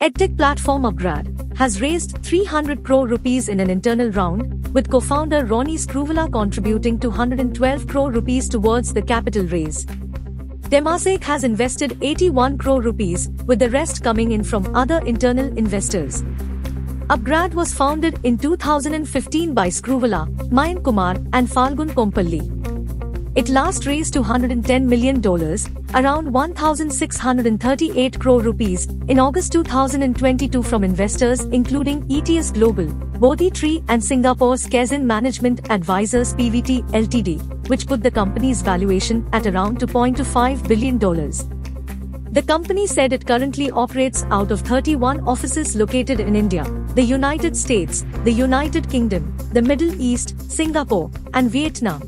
EdTech platform Upgrad has raised 300 crore rupees in an internal round, with co-founder Ronnie Screwvala contributing 212 crore rupees towards the capital raise. Temasek has invested 81 crore rupees, with the rest coming in from other internal investors. Upgrad was founded in 2015 by Screwvala, Mayank Kumar, and Phalgun Kompalli. It last raised $210 million, around 1,638 crore rupees, in August 2022 from investors including ETS Global, Bodhi Tree and Singapore's Kaizen Management Advisors PVT Ltd, which put the company's valuation at around $2.5 billion. The company said it currently operates out of 31 offices located in India, the United States, the United Kingdom, the Middle East, Singapore, and Vietnam.